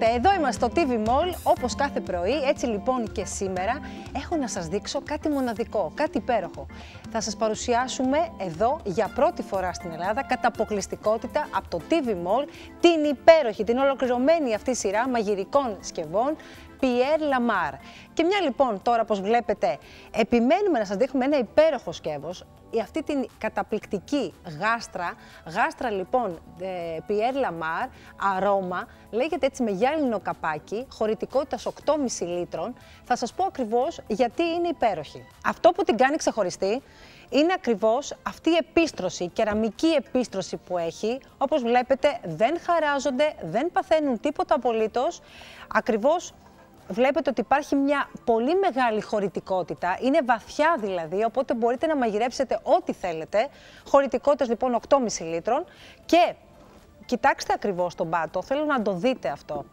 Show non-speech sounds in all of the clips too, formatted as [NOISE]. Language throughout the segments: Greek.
σας, καλώς ήρθατε. Εδώ είμαστε στο TV Mall, όπως κάθε πρωί. Έτσι λοιπόν και σήμερα έχω να σας δείξω κάτι μοναδικό, κάτι υπέροχο. Θα σας παρουσιάσουμε εδώ για πρώτη φορά στην Ελλάδα, κατά αποκλειστικότητα από το TV Mall, την υπέροχη, την ολοκληρωμένη αυτή σειρά μαγειρικών σκευών Pierre Lamar. Και μια λοιπόν τώρα, όπως βλέπετε, επιμένουμε να σας δείχνουμε ένα υπέροχο σκεύος, αυτή την καταπληκτική γάστρα, γάστρα λοιπόν ε, Pierre Lamar, αρώμα, λέγεται έτσι με γυάλινο καπάκι, χωρητικότητας 8,5 λίτρων. Θα σας πω ακριβώς γιατί είναι υπέροχη. Αυτό που την κάνει ξεχωριστή είναι ακριβώς αυτή η επίστρωση, η κεραμική επίστρωση που έχει. Όπως βλέπετε δεν χαράζονται, δεν παθαίνουν τίποτα απολύτως. Ακριβώς βλέπετε ότι υπάρχει μια πολύ μεγάλη χωρητικότητα, είναι βαθιά δηλαδή, οπότε μπορείτε να μαγειρέψετε ό,τι θέλετε. Χωρητικότητες λοιπόν 8,5 λίτρων και κοιτάξτε ακριβώς τον πάτο, θέλω να το δείτε αυτό.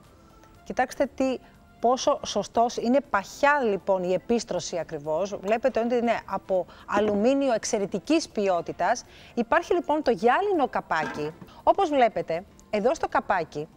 Κοιτάξτε τι, πόσο σωστός είναι παχιά λοιπόν η επίστρωση ακριβώς. Βλέπετε ότι είναι από αλουμίνιο εξαιρετικής ποιότητας. Υπάρχει λοιπόν το γυάλινο καπάκι. Όπως βλέπετε, εδώ στο καπάκι,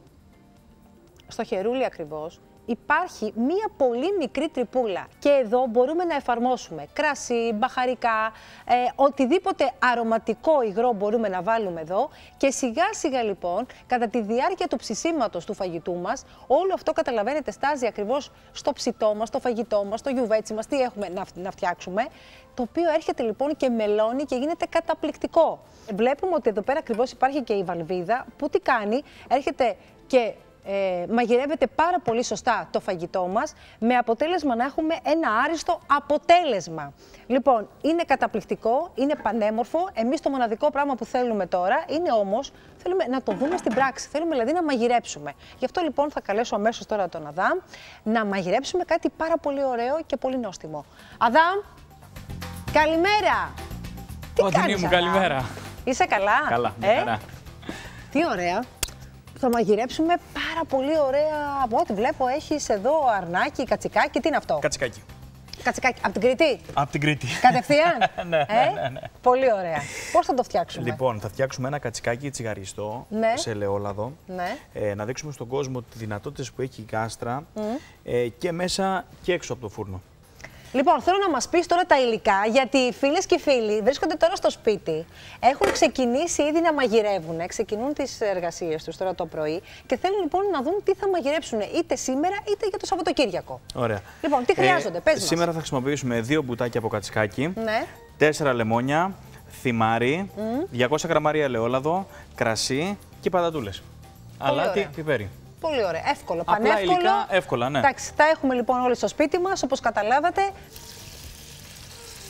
στο χερούλι ακριβώς, υπάρχει μία πολύ μικρή τρυπούλα. Και εδώ μπορούμε να εφαρμόσουμε κρασί, μπαχαρικά, ε, οτιδήποτε αρωματικό υγρό μπορούμε να βάλουμε εδώ. Και σιγά σιγά λοιπόν κατά τη διάρκεια του ψησίματος του φαγητού μας όλο αυτό καταλαβαίνετε στάζει ακριβώς στο ψητό μας, στο φαγητό μας, στο γιουβέτσι μας, τι έχουμε να, να φτιάξουμε; Το οποίο έρχεται λοιπόν και μελώνει και γίνεται καταπληκτικό. Βλέπουμε ότι εδώ πέρα ακριβώς υπάρχει και η βαλβίδα που τι κάνει, έρχεται και ε, μαγειρεύεται πάρα πολύ σωστά το φαγητό μας, με αποτέλεσμα να έχουμε ένα άριστο αποτέλεσμα. Λοιπόν, είναι καταπληκτικό, είναι πανέμορφο. Εμείς το μοναδικό πράγμα που θέλουμε τώρα είναι όμως, θέλουμε να το δούμε στην πράξη. Θέλουμε δηλαδή να μαγειρέψουμε. Γι' αυτό λοιπόν θα καλέσω αμέσως τώρα τον Αδάμ να μαγειρέψουμε κάτι πάρα πολύ ωραίο και πολύ νόστιμο. Αδάμ, καλημέρα! Τι κάνεις, μου, καλημέρα. Είσαι καλά; Καλά, ε; Τι ωραία θα μαγειρέψουμε πάρα πολύ ωραία. Από ό,τι βλέπω, έχεις εδώ αρνάκι, κατσικάκι. Τι είναι αυτό, Κατσικάκι. Κατσικάκι. Από την Κρήτη; Από την Κρήτη. Κατευθείαν; [LAUGHS] ναι, ε; ναι, ναι, ναι. Πολύ ωραία. Πώς θα το φτιάξουμε; Λοιπόν, θα φτιάξουμε ένα κατσικάκι τσιγαριστό ναι. σε ελαιόλαδο. Ναι. Ε, να δείξουμε στον κόσμο τις δυνατότητες που έχει η γάστρα ε, και μέσα και έξω από το φούρνο. Λοιπόν, θέλω να μας πεις τώρα τα υλικά, γιατί οι φίλες και οι φίλοι βρίσκονται τώρα στο σπίτι. Έχουν ξεκινήσει ήδη να μαγειρεύουν, ξεκινούν τις εργασίες τους τώρα το πρωί και θέλουν λοιπόν να δουν τι θα μαγειρέψουν είτε σήμερα είτε για το Σαββατοκύριακο. Ωραία. Λοιπόν, τι χρειάζονται, ε, πες Σήμερα θα χρησιμοποιήσουμε δύο μπουτάκια από κατσικάκι, ναι. τέσσερα λεμόνια, θυμάρι, 200 γραμμάρια ελαιόλαδο, κρασί και πατατούλες. Αλάτι, πιπέρι. Πολύ ωραία. Εύκολο. Απλά πανεύκολο. υλικά, εύκολα, ναι. Εντάξει, τα έχουμε λοιπόν όλοι στο σπίτι μας, όπως καταλάβατε.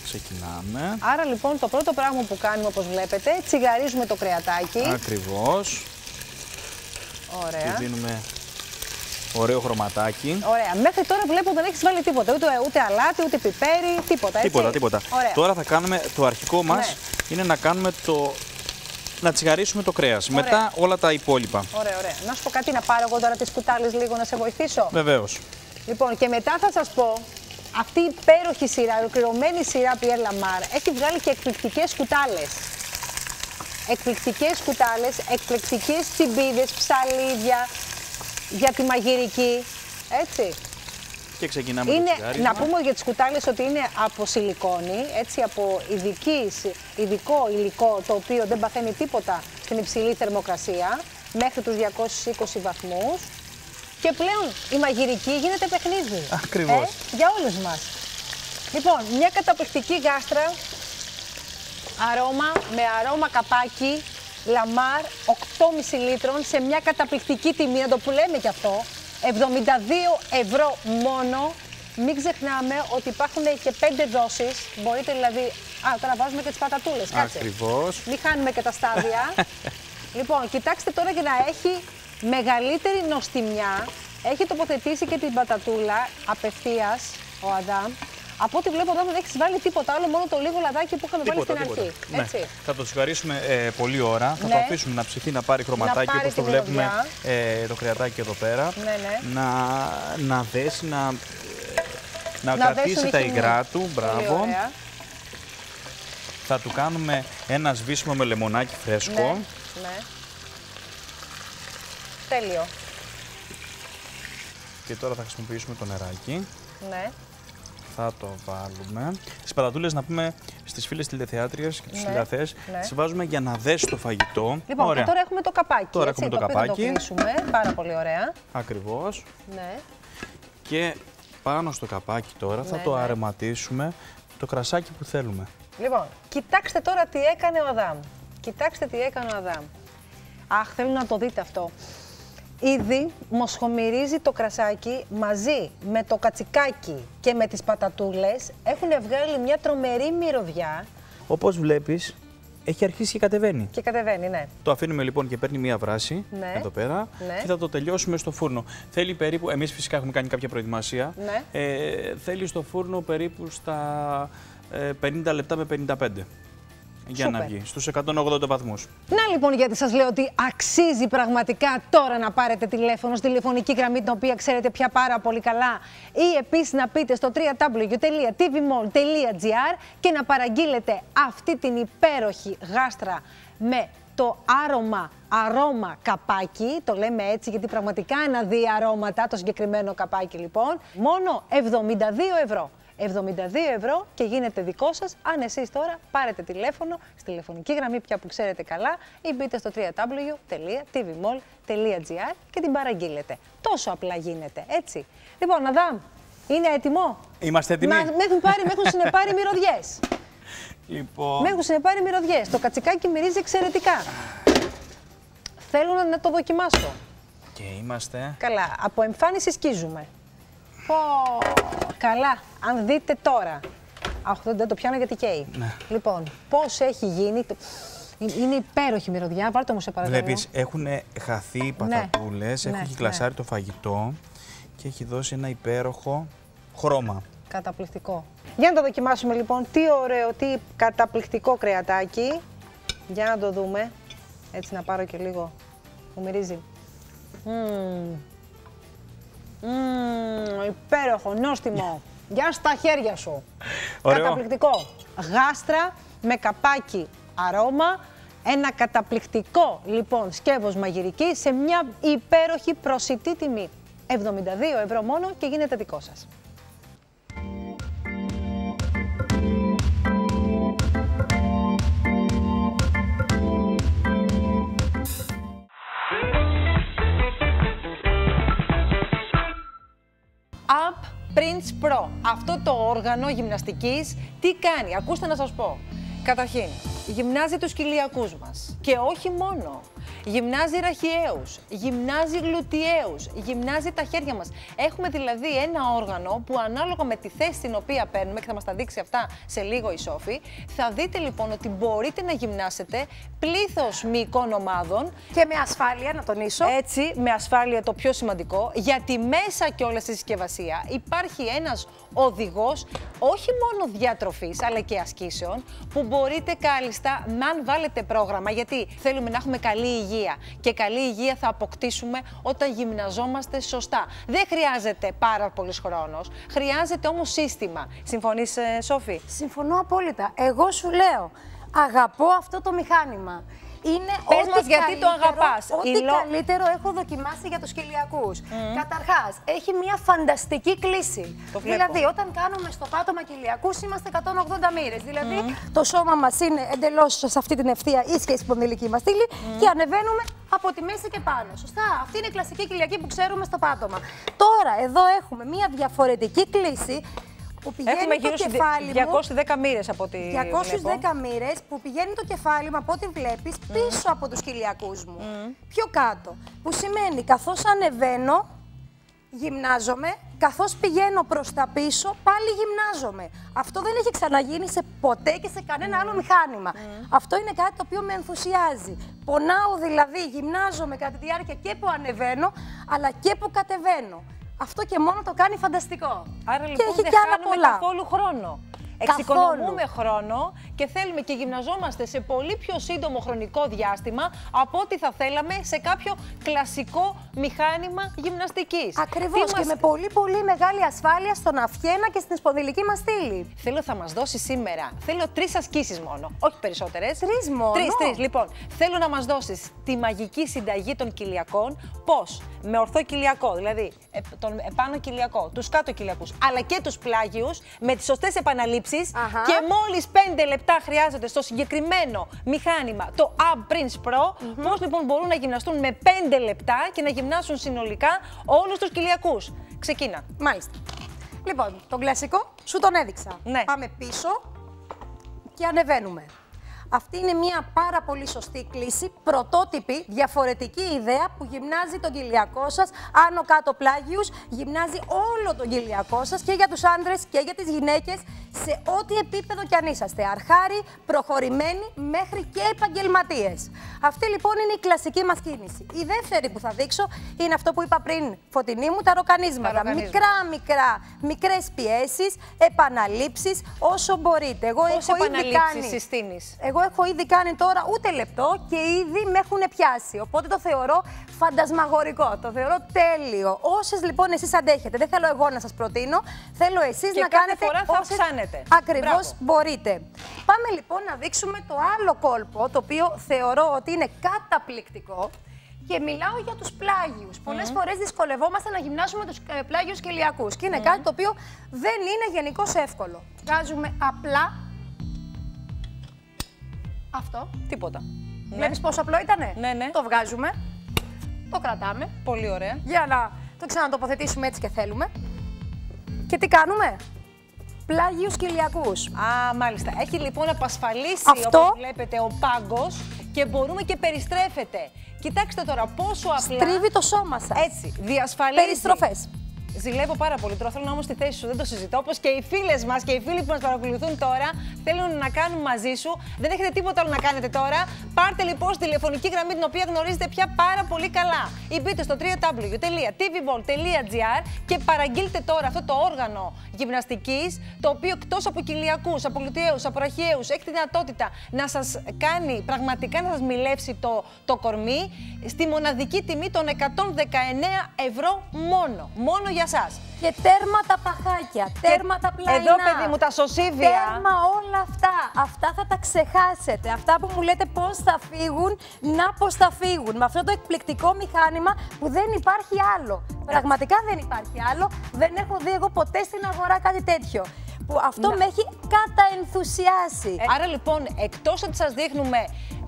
Ξεκινάμε. Άρα λοιπόν το πρώτο πράγμα που κάνουμε, όπως βλέπετε, τσιγαρίζουμε το κρεατάκι. Ακριβώς. Ωραία. Και δίνουμε ωραίο χρωματάκι. Ωραία. Μέχρι τώρα βλέπω δεν έχεις βάλει τίποτα. Ούτε, ούτε αλάτι, ούτε πιπέρι, τίποτα. Έτσι; Τίποτα, τίποτα. Ωραία. Τώρα θα κάνουμε το αρχικό μας Ναι. είναι να κάνουμε το. Να τσιγαρίσουμε το κρέας. Μετά όλα τα υπόλοιπα. Ωραία, ωραία. Να σου πω κάτι, να πάρω εγώ τώρα τις κουτάλες λίγο να σε βοηθήσω. Βεβαίως. Λοιπόν, και μετά θα σας πω, αυτή η υπέροχη σειρά, η ολοκληρωμένη σειρά Pierre Lamar, έχει βγάλει και εκπληκτικές κουτάλες. Εκπληκτικές κουτάλες, εκπληκτικές τσιμπίδες, ψαλίδια για τη μαγειρική. Έτσι. Και ξεκινάμε Είναι, το τσιγάρισμα. να πούμε για τις κουτάλες ότι είναι από σιλικόνη, έτσι από ειδικής, ειδικό υλικό το οποίο δεν παθαίνει τίποτα στην υψηλή θερμοκρασία μέχρι τους 220 βαθμούς και πλέον η μαγειρική γίνεται παιχνίδι. Ακριβώς. Ε, για όλους μας. Λοιπόν, μια καταπληκτική γάστρα, αρώμα, με αρώμα καπάκι, λαμάρ, 8,5 λίτρων, σε μια καταπληκτική τιμή, να το που λέμε κι αυτό, 72 ευρώ μόνο. Μην ξεχνάμε ότι υπάρχουν και 5 δόσεις, μπορείτε δηλαδή, α, τώρα βάζουμε και τις πατατούλες, κάτσε. Ακριβώς. Μην χάνουμε και τα στάδια. [LAUGHS] λοιπόν, κοιτάξτε τώρα για να έχει μεγαλύτερη νοστιμιά, έχει τοποθετήσει και την πατατούλα απευθείας ο Αδάμ. Από ό,τι βλέπω εδώ δεν έχει βάλει τίποτα άλλο, μόνο το λίγο λαδάκι που είχαμε βάλει Τίποτα, στην τίποτα. αρχή. Ναι. Έτσι. Θα το τσιγαρίσουμε ε, πολλή ώρα. Θα Ναι. το αφήσουμε να ψηθεί, να πάρει χρωματάκι πάρει όπως το τη βλέπουμε μυρωδιά. ε, το κρεατάκι εδώ πέρα. Ναι, ναι. Να, να δέσει, να, να, Να κρατήσει δέσουν οι τα χυμοί. υγρά του. Πολύ Μπράβο. ωραία. Θα του κάνουμε ένα σβήσιμο με λεμονάκι φρέσκο. Ναι, ναι. Τέλειο. Και τώρα θα χρησιμοποιήσουμε το νεράκι. Ναι. Θα το βάλουμε. Τις πατατούλες να πούμε στις φίλες τηλεθεάτριες και τους Ναι, τηλεθεατές, ναι. τις βάζουμε για να δέσει το φαγητό. Λοιπόν, Ωραία. και τώρα έχουμε το καπάκι. Τώρα έτσι, έχουμε το οποίο θα καπάκι. το κλείσουμε. Πάρα πολύ ωραία. Ακριβώς. Ναι. Και πάνω στο καπάκι τώρα θα Ναι, το ναι. αρεματίσουμε το κρασάκι που θέλουμε. Λοιπόν, κοιτάξτε τώρα τι έκανε ο Αδάμ. Κοιτάξτε τι έκανε ο Αδάμ. Αχ, θέλω να το δείτε αυτό. Ήδη μοσχομυρίζει το κρασάκι μαζί με το κατσικάκι και με τις πατατούλες. Έχουν βγάλει μια τρομερή μυρωδιά Όπως βλέπεις, έχει αρχίσει και κατεβαίνει. και κατεβαίνει, ναι. Το αφήνουμε λοιπόν και παίρνει μία βράση Ναι. εδώ πέρα Ναι. και θα το τελειώσουμε στο φούρνο. Θέλει περίπου, εμείς φυσικά έχουμε κάνει κάποια προετοιμασία, Ναι. ε, θέλει στο φούρνο περίπου στα ε, 50 λεπτά με 55 για να Σούπερ. βγει, στους 180 βαθμούς. Να λοιπόν γιατί σας λέω ότι αξίζει πραγματικά τώρα να πάρετε τηλέφωνο στη τηλεφωνική γραμμή την οποία ξέρετε πια πάρα πολύ καλά ή επίσης να πείτε στο www.tvmall.gr και να παραγγείλετε αυτή την υπέροχη γάστρα με το άρωμα αρώμα καπάκι, το λέμε έτσι γιατί πραγματικά αναδύει αρώματα το συγκεκριμένο καπάκι λοιπόν, μόνο 72 ευρώ. 72 ευρώ και γίνεται δικό σας αν εσείς τώρα πάρετε τηλέφωνο στη τηλεφωνική γραμμή πια που ξέρετε καλά ή μπείτε στο www.tvmall.gr και την παραγγείλετε. Τόσο απλά γίνεται, έτσι. Λοιπόν, Αδάμ, είναι έτοιμο; Είμαστε έτοιμοι. Μα, με έχουν, πάρει, με έχουν συνεπάρει μυρωδιές. Λοιπόν, Με έχουν συνεπάρει μυρωδιές. Το κατσικάκι μυρίζει εξαιρετικά. Θέλω να, να το δοκιμάσω. και είμαστε... Καλά, από εμφάνιση σκίζουμε. Πω, καλά, αν δείτε τώρα. Αχ, δεν δεν το πιάνω γιατί καίει. Ναι. Λοιπόν, πώς έχει γίνει. το- Ε, Είναι υπέροχη μυρωδιά. Πάρτε μου σε παρακαλώ. Βλέπεις, έχουν χαθεί οι πατατούλες, Ναι, έχουν ναι. κυκλασάρει το φαγητό και έχει δώσει ένα υπέροχο χρώμα. Καταπληκτικό. Για να το δοκιμάσουμε λοιπόν. Τι ωραίο, τι καταπληκτικό κρεατάκι. Για να το δούμε. Έτσι να πάρω και λίγο. Μου μυρίζει. Μμμ. Μμμ, υπέροχο, νόστιμο. Γεια στα χέρια σου. [LAUGHS] Ωραίο. Καταπληκτικό. Γάστρα με καπάκι αρώμα. Ένα καταπληκτικό λοιπόν σκεύος μαγειρικής σε μια υπέροχη προσιτή τιμή. 72 ευρώ μόνο και γίνεται δικό σας. Prince Pro. Αυτό το όργανο γυμναστικής τι κάνει, ακούστε να σας πω. Καταρχήν, γυμνάζει τους κοιλιακούς μας και όχι μόνο. Γυμνάζει ραχιαίους, γυμνάζει γλουτιαίους, γυμνάζει τα χέρια μας. Έχουμε δηλαδή ένα όργανο που ανάλογα με τη θέση την οποία παίρνουμε και θα μας τα δείξει αυτά σε λίγο η Σόφη, θα δείτε λοιπόν ότι μπορείτε να γυμνάσετε πλήθος μυϊκών ομάδων Και με ασφάλεια, να τονίσω. έτσι, με ασφάλεια το πιο σημαντικό, γιατί μέσα και όλα στη συσκευασία υπάρχει ένας οδηγός όχι μόνο διατροφής αλλά και ασκήσεων που μπορείτε κάλλιστα αν βάλετε πρόγραμμα γιατί θέλουμε να έχουμε καλή υγεία και καλή υγεία θα αποκτήσουμε όταν γυμναζόμαστε σωστά. Δεν χρειάζεται πάρα πολύς χρόνος, χρειάζεται όμως σύστημα. Συμφωνείς ε, Σόφη; Συμφωνώ απόλυτα. Εγώ σου λέω, αγαπώ αυτό το μηχάνημα. Είναι Πες ό,τι μας γιατί το καλύτερο- αγαπάς. Ό,τι Η Λο- καλύτερο έχω δοκιμάσει για τους κοιλιακούς. Καταρχάς, έχει μια φανταστική κλίση. Το βλέπω. δηλαδή, όταν κάνουμε στο πάτωμα κοιλιακούς είμαστε 180 μοίρες. Δηλαδή, το σώμα μας είναι εντελώς σε αυτή την ευθεία ίσια η σπονδυλική μας στήλη και ανεβαίνουμε από τη μέση και πάνω. Σωστά. Αυτή είναι η κλασική κοιλιακή που ξέρουμε στο πάτωμα. Τώρα, εδώ έχουμε μια διαφορετική κλίση που πηγαίνει Έχουμε το γύρω στις κεφάλι μου 210 μοίρες από ό,τι 210 βλέπω. μοίρες που πηγαίνει το κεφάλι μου από ό,τι βλέπεις πίσω από τους κοιλιακούς μου. Πιο κάτω. Που σημαίνει καθώς ανεβαίνω, γυμνάζομαι, καθώς πηγαίνω προς τα πίσω, πάλι γυμνάζομαι. Αυτό δεν έχει ξαναγίνει σε ποτέ και σε κανένα άλλο μηχάνημα. Αυτό είναι κάτι το οποίο με ενθουσιάζει. Πονάω δηλαδή, γυμνάζομαι κατά τη διάρκεια και που ανεβαίνω, αλλά και που κατεβαίνω. Αυτό και μόνο το κάνει φανταστικό. Άρα και λοιπόν έχει δεν και άλλα χάνουμε πολλά. καθόλου χρόνο. Εξοικονομούμε χρόνο και θέλουμε και γυμναζόμαστε σε πολύ πιο σύντομο χρονικό διάστημα από ό,τι θα θέλαμε σε κάποιο κλασικό μηχάνημα γυμναστικής. Ακριβώς και με πολύ πολύ μεγάλη ασφάλεια στον αυχένα και στην σπονδυλική μας στήλη. Θέλω θα μας δώσει σήμερα. Θέλω τρεις ασκήσεις μόνο. Όχι περισσότερες. Τρεις μόνο; Τρεις, τρεις. Λοιπόν, θέλω να μας δώσεις τη μαγική συνταγή των κοιλιακών. Πώς; Με ορθό κοιλιακό, δηλαδή ε, τον επάνω κοιλιακό, τους κάτω κοιλιακούς, αλλά και τους πλάγιους, με τις σωστές επαναλήψεις και μόλις 5 λεπτά χρειάζεται στο συγκεκριμένο μηχάνημα το Ab Prince Pro. Mm Πώς λοιπόν μπορούν να γυμναστούν με 5 λεπτά και να γυμνάσουν συνολικά όλους τους κοιλιακούς. Ξεκίνα. Μάλιστα. Λοιπόν, τον κλασικό σου τον έδειξα. Ναι. Πάμε πίσω και ανεβαίνουμε. Αυτή είναι μια πάρα πολύ σωστή κλίση, πρωτότυπη, διαφορετική ιδέα που γυμνάζει τον κοιλιακό σας, άνω κάτω πλάγιους, γυμνάζει όλο τον κοιλιακό σας και για τους άντρες και για τις γυναίκες σε ό,τι επίπεδο κι αν είσαστε. Αρχάρι, προχωρημένοι μέχρι και επαγγελματίες. Αυτή λοιπόν είναι η κλασική μας κίνηση. Η δεύτερη που θα δείξω είναι αυτό που είπα πριν, φωτεινή μου, τα ροκανίσματα. Μικρά, μικρά, μικρές πιέσεις, επαναλήψεις όσο μπορείτε. Εγώ έχω ήδη κάνει. Συστήνεις; Εγώ έχω ήδη κάνει τώρα ούτε λεπτό και ήδη με έχουν πιάσει. Οπότε το θεωρώ φαντασμαγορικό. Το θεωρώ τέλειο. Όσες λοιπόν εσείς αντέχετε, δεν θέλω εγώ να σας προτείνω, θέλω εσείς να κάνετε. Φορά θα αυξάνετε. Ακριβώς μπορείτε. Πάμε λοιπόν να δείξουμε το άλλο κόλπο, το οποίο θεωρώ ότι είναι καταπληκτικό. Και μιλάω για τους πλάγιους. Mm. Πολλές φορές δυσκολευόμαστε να γυμνάσουμε τους ε, πλάγιους κοιλιακούς. Και είναι κάτι το οποίο δεν είναι γενικώς εύκολο. Βγάζουμε απλά αυτό. Τίποτα. Βλέπεις ναι. πόσο απλό ήτανε; Ναι, ναι. Το βγάζουμε. Το κρατάμε. Πολύ ωραία. Για να το ξανατοποθετήσουμε έτσι και θέλουμε. Και τι κάνουμε; Πλάγιους κοιλιακούς. Α, μάλιστα. Έχει λοιπόν απασφαλίσει, Αυτό... όπως βλέπετε, ο πάγκος και μπορούμε και περιστρέφεται. Κοιτάξτε τώρα πόσο απλά... Στρίβει το σώμα σας. Έτσι, διασφαλίζει... Περιστροφές. Ζηλεύω πάρα πολύ. Τώρα θέλω να είμαι στη θέση σου, δεν το συζητώ. Όπως και οι φίλες μας και οι φίλοι που μας παρακολουθούν τώρα θέλουν να κάνουν μαζί σου. Δεν έχετε τίποτα άλλο να κάνετε τώρα. Πάρτε λοιπόν στη τηλεφωνική γραμμή την οποία γνωρίζετε πια πάρα πολύ καλά. Ή μπείτε στο www.tvball.gr και παραγγείλτε τώρα αυτό το όργανο γυμναστικής, το οποίο εκτός από κοιλιακούς, από γλουτιαίου, από ραχιαίους, έχει τη δυνατότητα να σας κάνει πραγματικά να σας μιλεύσει το, το κορμί στη μοναδική τιμή των 119 ευρώ μόνο. Μόνο για και τέρμα τα παχάκια, τέρμα τα πλαϊνά. Εδώ, παιδί μου, τα σωσίβια. Τέρμα όλα αυτά. Αυτά θα τα ξεχάσετε. Αυτά που μου λέτε πώς θα φύγουν, να πώς θα φύγουν. Με αυτό το εκπληκτικό μηχάνημα που δεν υπάρχει άλλο. Πραγματικά δεν υπάρχει άλλο. Δεν έχω δει εγώ ποτέ στην αγορά κάτι τέτοιο. Που αυτό με έχει καταενθουσιάσει. Ε, άρα λοιπόν, εκτός ότι σας δείχνουμε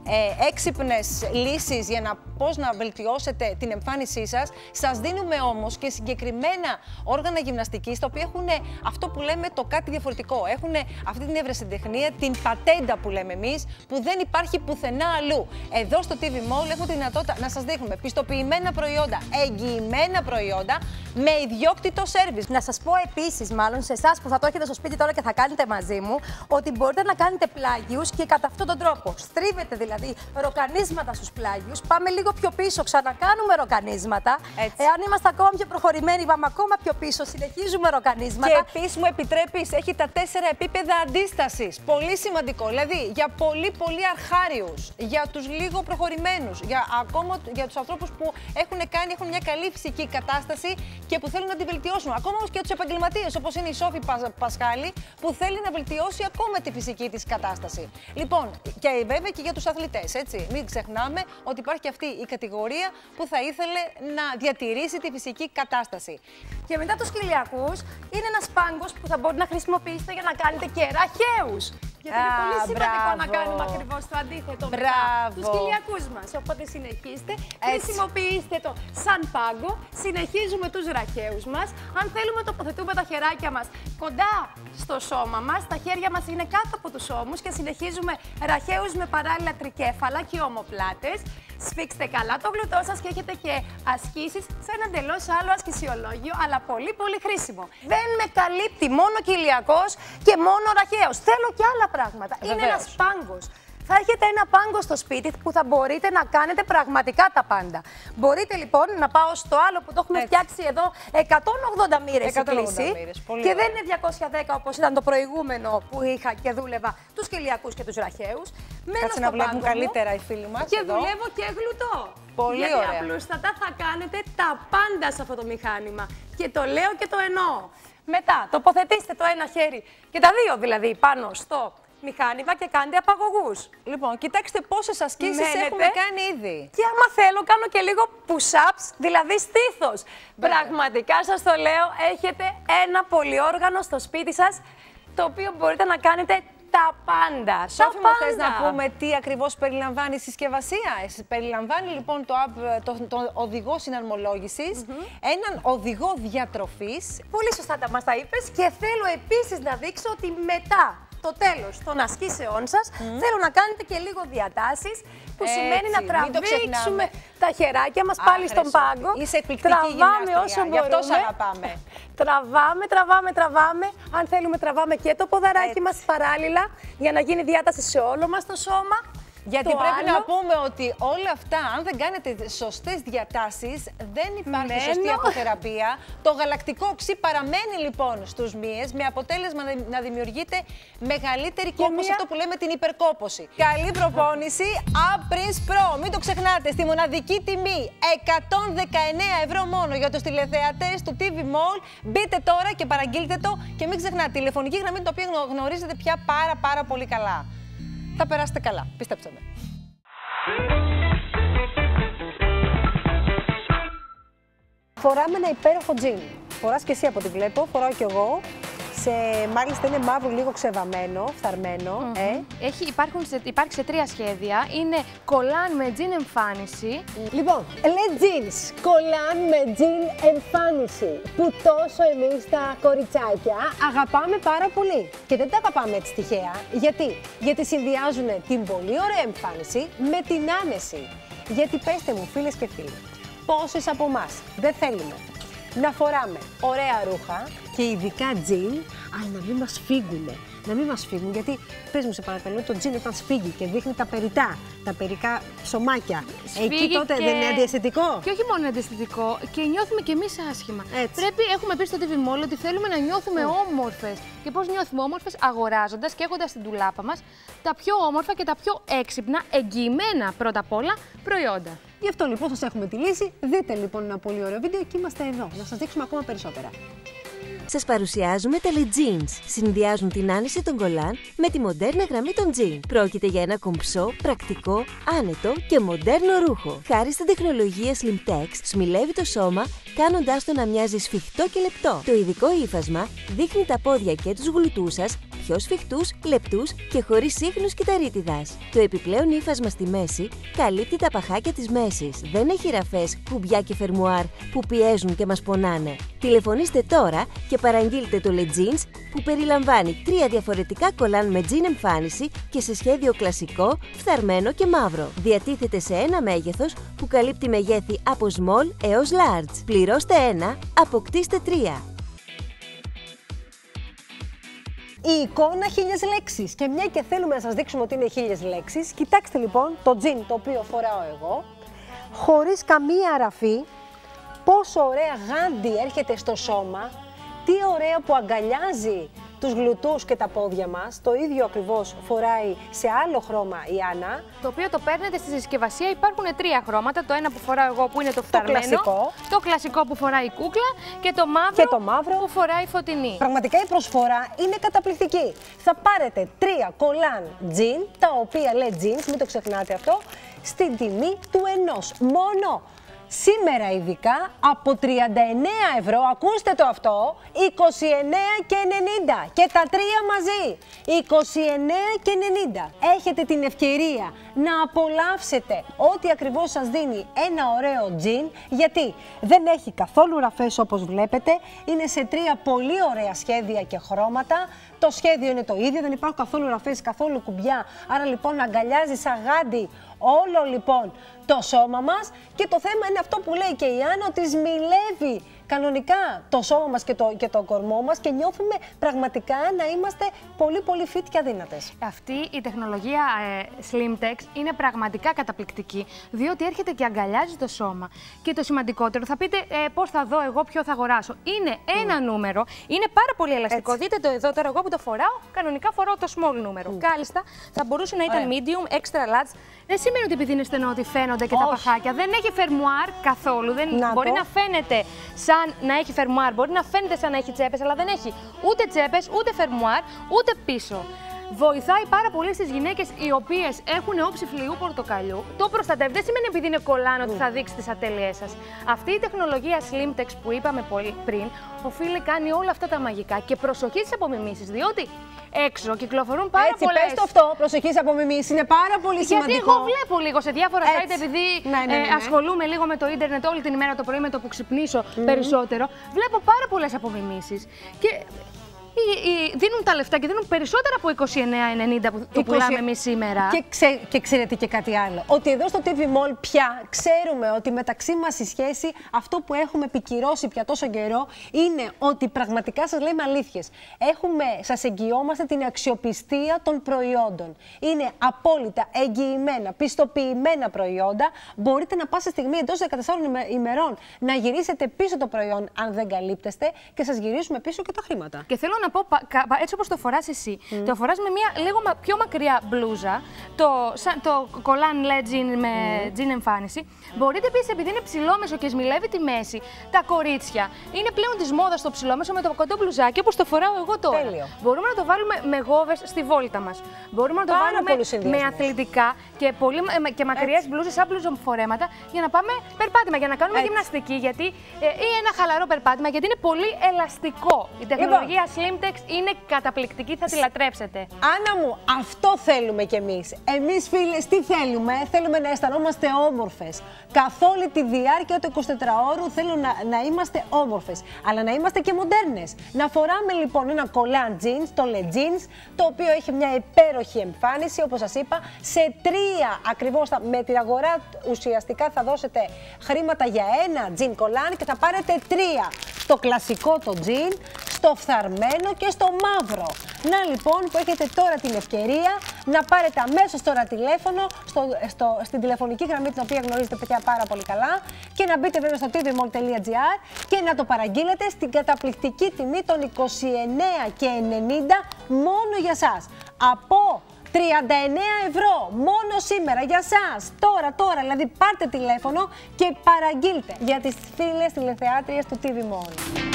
ε, έξυπνες λύσεις για να πώς να βελτιώσετε την εμφάνισή σας. Σας δίνουμε όμως και συγκεκριμένα όργανα γυμναστικής τα οποία έχουν αυτό που λέμε το κάτι διαφορετικό. Έχουν αυτή την ευρεσιτεχνία, την πατέντα που λέμε εμείς, που δεν υπάρχει πουθενά αλλού. Εδώ στο TV Mall έχουμε τη δυνατότητα να σας δείχνουμε πιστοποιημένα προϊόντα, εγγυημένα προϊόντα με ιδιόκτητο σερβις. Να σας πω επίσης, μάλλον σε εσάς που θα το έχετε στο σπίτι τώρα και θα κάνετε μαζί μου, ότι μπορείτε να κάνετε πλάγιους και κατά αυτόν τον τρόπο. Στρίβετε δηλαδή ροκανίσματα στους πλάγιους. Πάμε λίγο πιο πίσω, ξανακάνουμε ροκανίσματα. Έτσι. Εάν είμαστε ακόμα πιο προχωρημένοι, πάμε ακόμα πιο πίσω, συνεχίζουμε ροκανίσματα. Και επίσης μου επιτρέπεις, έχει τα τέσσερα επίπεδα αντίστασης. Πολύ σημαντικό. Δηλαδή για πολύ πολύ αρχάριους, για τους λίγο προχωρημένους, για ακόμα για τους ανθρώπους που έχουν κάνει, έχουν μια καλή φυσική κατάσταση και που θέλουν να τη βελτιώσουν. Ακόμα και για τους επαγγελματίες, όπως είναι η Σόφη Πασχάλη, που θέλει να βελτιώσει ακόμα τη φυσική της κατάσταση. Λοιπόν, και βέβαια και για τους αθλητέ, έτσι. Μην ξεχνάμε ότι υπάρχει και αυτή η κατηγορία που θα ήθελε να διατηρήσει τη φυσική κατάσταση. Και μετά τους κοιλιακούς είναι ένας πάγκος που θα μπορείτε να χρησιμοποιήσετε για να κάνετε και ραχαίους. Γιατί είναι πολύ σημαντικό να κάνουμε ακριβώς το αντίθετο με τους κοιλιακούς μας. Οπότε συνεχίστε, χρησιμοποιήστε το σαν πάγκο, συνεχίζουμε τους ραχαίου μας. Αν θέλουμε, τοποθετούμε τα χεράκια μας κοντά στο σώμα μας. Τα χέρια μας είναι κάτω από τους ώμους και συνεχίζουμε ραχαίου με παράλληλα τρικέφαλα και ομοπλάτες. Σφίξτε καλά το γλουτό σας και έχετε και ασκήσεις σε ένα εντελώς άλλο ασκησιολόγιο, αλλά πολύ πολύ χρήσιμο. Δεν με καλύπτει μόνο κοιλιακό και μόνο ραχαίος. Θέλω και άλλα πράγματα. Είναι ένας πάγκος. Θα έχετε ένα πάγκο στο σπίτι που θα μπορείτε να κάνετε πραγματικά τα πάντα. Μπορείτε λοιπόν να πάω στο άλλο που το έχουμε Έτσι. φτιάξει εδώ 180 μοίρες η 180 κλίση. μοίρες, πολύ Και ωραία. δεν είναι 210 όπως ήταν το προηγούμενο που είχα και δούλευα τους κυλιακού και τους ραχαίους. Κάτσε να βλέπουν καλύτερα οι φίλοι μας. Και δουλεύω και γλουτό. Πολύ Γιατί ωραία. απλούστατα θα κάνετε τα πάντα σε αυτό το μηχάνημα. Και το λέω και το εννοώ. Μετά, τοποθετήστε το ένα χέρι και τα δύο δηλαδή πάνω στο μηχάνημα και κάντε απαγωγούς. Λοιπόν, κοιτάξτε πόσες ασκήσεις Μένετε. έχουμε κάνει ήδη. Και άμα θέλω κάνω και λίγο push-ups, δηλαδή στήθος. Πραγματικά σας το λέω, έχετε ένα πολυόργανο στο σπίτι σας, το οποίο μπορείτε να κάνετε τα πάντα. Σόφι τα μου, θες πάντα. να πούμε τι ακριβώς περιλαμβάνει η συσκευασία. Ε, Περιλαμβάνει λοιπόν το, app, ε, το, το οδηγό συναρμολόγησης, έναν οδηγό διατροφής, Πολύ σωστά τα μας τα είπες και θέλω επίσης να δείξω ότι μετά το τέλος των ασκήσεών σας θέλω να κάνετε και λίγο διατάσεις που Έτσι, σημαίνει να μην το τραβήξουμε ξεχνάμε. τα χεράκια μας Α, πάλι στον χρυσό. πάγκο. Είσαι εκπληκτική τραβάμε γυμνάστρια, όσο γι' αυτό μπορούμε. σ' αγαπάμε. [LAUGHS] Τραβάμε, τραβάμε, τραβάμε. Αν θέλουμε τραβάμε και το ποδαράκι Έτσι. μας παράλληλα για να γίνει διάταση σε όλο μας το σώμα. Γιατί Το πρέπει άλλο- να πούμε ότι όλα αυτά, αν δεν κάνετε σωστές διατάσεις, δεν υπάρχει Μένω. σωστή αποθεραπεία. Το γαλακτικό οξύ παραμένει λοιπόν στους μύες, με αποτέλεσμα να- να δημιουργείται μεγαλύτερη κόπωση, μία- αυτό που λέμε την υπερκόπωση. Καλή προπόνηση, Apris Pro. Μην το ξεχνάτε, στη μοναδική τιμή 119 ευρώ μόνο για τους τηλεθεατές του TV Mall. Μπείτε τώρα και παραγγείλτε το και μην ξεχνάτε, τηλεφωνική γραμμή το οποίο γνω- γνωρίζετε πια πάρα πάρα πολύ καλά. Θα περάσετε καλά, πίστεψτε με. Φοράμε ένα υπέροχο τζιν. Φοράς και εσύ από ό,τι βλέπω, φοράω κι εγώ. Σε, μάλιστα είναι μαύρο λίγο ξεβαμένο, φθαρμένο. Ε. Έχει, υπάρχουν σε, υπάρχει σε τρία σχέδια. Είναι κολάν με τζιν εμφάνιση. Λοιπόν, LED jeans, κολλάν με jean εμφάνιση, που τόσο εμείς τα κοριτσάκια αγαπάμε πάρα πολύ. Και δεν τα αγαπάμε έτσι τυχαία. Γιατί, Γιατί συνδυάζουν την πολύ ωραία εμφάνιση με την άνεση. Γιατί πέστε μου φίλες και φίλοι, πόσες από εμάς δεν θέλουμε να φοράμε ωραία ρούχα και ειδικά τζιν, αλλά να μην μας φύγουνε. Να μην μας φύγουν, γιατί πες μου σε παρακαλώ, το τζιν όταν σφίγγει και δείχνει τα περιτά, τα περικά ψωμάκια. Εκεί Σφίγγει τότε και- δεν είναι αντιαισθητικό; Και όχι μόνο είναι αντιστητικό, και νιώθουμε κι εμείς άσχημα. Έτσι. Πρέπει, έχουμε πει στο TV Mall ότι θέλουμε να νιώθουμε όμορφες. Και πώς νιώθουμε όμορφες, αγοράζοντας και έχοντας στην τουλάπα μας τα πιο όμορφα και τα πιο έξυπνα, εγγυημένα πρώτα απ' όλα προϊόντα. Γι' αυτό λοιπόν σας έχουμε τη λύση. Δείτε λοιπόν ένα πολύ ωραίο βίντεο και είμαστε εδώ να σας δείξουμε ακόμα περισσότερα. Σας παρουσιάζουμε τα Le Jeans. Συνδυάζουν την άνεση των κολάν με τη μοντέρνα γραμμή των jean. Πρόκειται για ένα κομψό, πρακτικό, άνετο και μοντέρνο ρούχο. Χάρη στην τεχνολογία Slim Tex, σμιλεύει το σώμα, κάνοντάς το να μοιάζει σφιχτό και λεπτό. Το ειδικό ύφασμα δείχνει τα πόδια και τους γλουτούς σας πιο σφιχτούς, λεπτούς και χωρίς ίχνους κυταρίτιδας. Το επιπλέον ύφασμα στη μέση καλύπτει τα παχάκια της μέσης. Δεν έχει ραφές, κουμπιά και φερμουάρ που πιέζουν και μας πονάνε. Τηλεφωνήστε τώρα και παραγγείλτε το Le Jeans που περιλαμβάνει τρία διαφορετικά κολάν με jean εμφάνιση και σε σχέδιο κλασικό, φθαρμένο και μαύρο. Διατίθεται σε ένα μέγεθος που καλύπτει μεγέθη από small έως large. Πληρώστε ένα, αποκτήστε τρία. Η εικόνα χίλιες λέξεις. Και μια και θέλουμε να σας δείξουμε ότι είναι χίλιες λέξεις, κοιτάξτε λοιπόν το τζιν το οποίο φοράω εγώ, χωρίς καμία αραφή, πόσο ωραία γάντι έρχεται στο σώμα, τι ωραία που αγκαλιάζει τους γλουτούς και τα πόδια μας. Το ίδιο ακριβώς φοράει σε άλλο χρώμα η Άννα. Το οποίο το παίρνετε στη συσκευασία. Υπάρχουν τρία χρώματα. Το ένα που φοράω εγώ που είναι το φθαρμένο. κλασικό. Το κλασικό που φοράει η κούκλα. Και το μαύρο, Και το μαύρο. που φοράει η φωτεινή. Πραγματικά η προσφορά είναι καταπληκτική. Θα πάρετε τρία κολάν τζιν, τα οποία λέει jeans, μην το ξεχνάτε αυτό, στην τιμή του ενός. Μόνο σήμερα ειδικά από 39 ευρώ, ακούστε το αυτό, 29 και 90 και τα τρία μαζί, 29 και 90. Έχετε την ευκαιρία να απολαύσετε ό,τι ακριβώς σας δίνει ένα ωραίο τζιν, γιατί δεν έχει καθόλου ραφές όπως βλέπετε, είναι σε τρία πολύ ωραία σχέδια και χρώματα, το σχέδιο είναι το ίδιο, δεν υπάρχουν καθόλου ραφές, καθόλου κουμπιά, άρα λοιπόν αγκαλιάζει σαν γάντι όλο λοιπόν το σώμα μας. Και το θέμα είναι αυτό που λέει και η Άννα ότι σμιλεύει κανονικά το σώμα μας και το, και το κορμό μας και νιώθουμε πραγματικά να είμαστε πολύ πολύ fit και αδύνατες. Αυτή η τεχνολογία ε, SlimTex είναι πραγματικά καταπληκτική, διότι έρχεται και αγκαλιάζει το σώμα. Και το σημαντικότερο, θα πείτε ε, πώς θα δω εγώ ποιο θα αγοράσω. Είναι ένα νούμερο, είναι πάρα πολύ ελαστικό. Δείτε το εδώ τώρα, εγώ που το φοράω, κανονικά φοράω το small νούμερο. Mm. Κάλιστα, θα μπορούσε να ήταν medium, extra large. Δεν σημαίνει ότι επειδή είναι στενό ότι φαίνονται και τα παχάκια. Δεν έχει φερμουάρ καθόλου. Δεν... μπορεί να φαίνεται σαν να έχει φερμουάρ, μπορεί να φαίνεται σαν να έχει τσέπες, αλλά δεν έχει ούτε τσέπες, ούτε φερμουάρ, ούτε πίσω. Βοηθάει πάρα πολύ στις γυναίκες οι οποίες έχουν όψη φλοιού πορτοκαλιού. Το προστατεύει. Δεν σημαίνει επειδή είναι κολλάνο ότι θα δείξει τις ατέλειέ σας. Αυτή η τεχνολογία Slimtex που είπαμε πολύ πριν, οφείλει κάνει όλα αυτά τα μαγικά και προσοχή στις απομιμήσεις. Διότι έξω κυκλοφορούν πάρα Έτσι, πολλέ. Πες το αυτό, προσοχή στις απομιμήσεις. Είναι πάρα πολύ σημαντικό. Γιατί εγώ βλέπω λίγο σε διάφορα Έτσι. site, επειδή Ναι, ναι, ναι, ναι. Ε, ασχολούμαι λίγο με το ίντερνετ όλη την ημέρα το πρωί με το που ξυπνήσω περισσότερο, βλέπω πάρα πολλές απομιμήσεις. Και οι- οι- δίνουν τα λεφτά και δίνουν περισσότερα από 29,90 που το 20. πουλάμε εμείς σήμερα. Και, ξέ, και ξέρετε και κάτι άλλο. Ότι εδώ στο TV Mall πια ξέρουμε ότι μεταξύ μας η σχέση, αυτό που έχουμε επικυρώσει πια τόσο καιρό, είναι ότι πραγματικά σας λέμε αλήθειες. Έχουμε, σας εγγυόμαστε την αξιοπιστία των προϊόντων. Είναι απόλυτα εγγυημένα, πιστοποιημένα προϊόντα. Μπορείτε να πάσα στιγμή εντός 14 ιμε- ημερών να γυρίσετε πίσω το προϊόν αν δεν καλύπτεστε και σας γυρίσουμε πίσω και τα χρήματα. Και θέλω να πω, πα- κα- πα- έτσι όπως το φοράς εσύ, το φοράς με μια λίγο μα- πιο μακριά μπλούζα, το, σαν, το κολάν λέει jean με jean εμφάνιση. Μπορείτε επίσης, επειδή είναι ψηλόμεσο και σμιλεύει τη μέση, τα κορίτσια είναι πλέον της μόδας το ψηλόμεσο με το κοντό μπλουζάκι όπως το φοράω εγώ τώρα. Τέλειο. Μπορούμε να το βάλουμε με γόβες στη βόλτα μας. Μπορούμε να το Πάρα βάλουμε πολλούς με συνδυασμούς. αθλητικά και, πολύ, ε, με- και μακριές μπλούζες σαν μπλουζοφορέματα για να πάμε περπάτημα, για να κάνουμε Έτσι. γυμναστική γιατί, ε, ή ένα χαλαρό περπάτημα γιατί είναι πολύ ελαστικό. Η τεχνολογία Slimtex είναι καταπληκτική, θα τη λατρέψετε. Άννα μου, αυτό θέλουμε κι εμείς. Εμείς φίλες τι θέλουμε, θέλουμε να αισθανόμαστε όμορφες. Καθ' όλη τη διάρκεια του 24ωρου θέλω να, να είμαστε όμορφες, αλλά να είμαστε και μοντέρνες. Να φοράμε λοιπόν ένα κολάν jeans, το Le Jeans, το οποίο έχει μια υπέροχη εμφάνιση, όπως σας είπα, σε τρία ακριβώς, θα- με την αγορά ουσιαστικά θα δώσετε χρήματα για ένα jean κολάν και θα πάρετε τρία. Στο κλασικό το jean, στο φθαρμένο και στο μαύρο. Να λοιπόν που έχετε τώρα την ευκαιρία να πάρετε αμέσως τώρα τηλέφωνο στο, στο, στην τηλεφωνική γραμμή την οποία γνωρίζετε πια πάρα πολύ καλά και να μπείτε βέβαια στο tvmall.gr και να το παραγγείλετε στην καταπληκτική τιμή των 29 και 90 μόνο για σας. Από 39 ευρώ μόνο σήμερα για σας. Τώρα, τώρα, δηλαδή πάρτε τηλέφωνο και παραγγείλτε για τις φίλες τηλεθεάτριες του TV Mall.